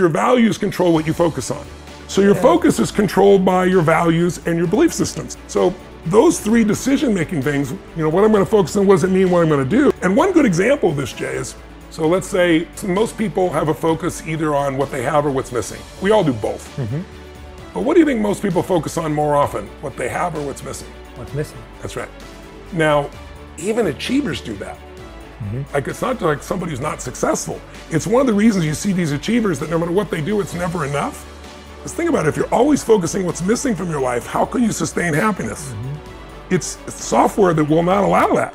Your values control what you focus on. So your focus is controlled by your values and your belief systems. So those three decision-making things, you know, what I'm going to focus on, what does it mean, what I'm going to do. And one good example of this, Jay, is so let's say most people have a focus either on what they have or what's missing. We all do both. Mm-hmm. But what do you think most people focus on more often? What they have or what's missing? What's missing? That's right. Now, even achievers do that. Mm-hmm. Like it's not like somebody who's not successful. It's one of the reasons you see these achievers that no matter what they do, it's never enough. Because think about it, if you're always focusing what's missing from your life, how can you sustain happiness? Mm-hmm. It's software that will not allow that.